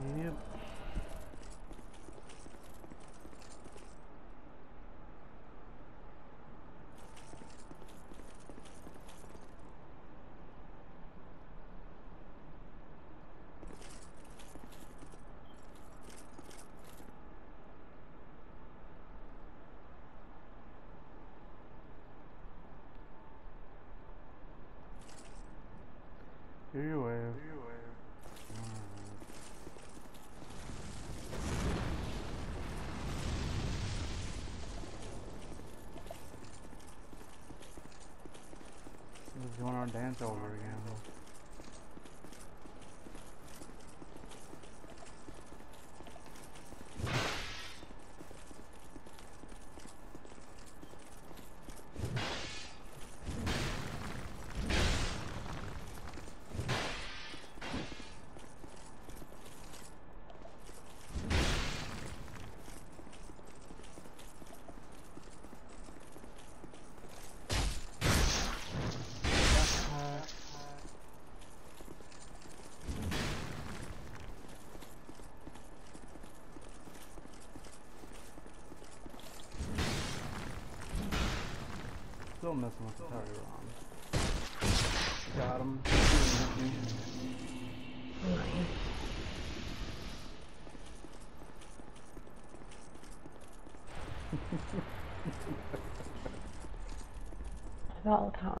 Yep. Do your wave. Is doing our dance over again. Still messing with the target wrong. Got him. I got all the